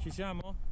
Ci siamo?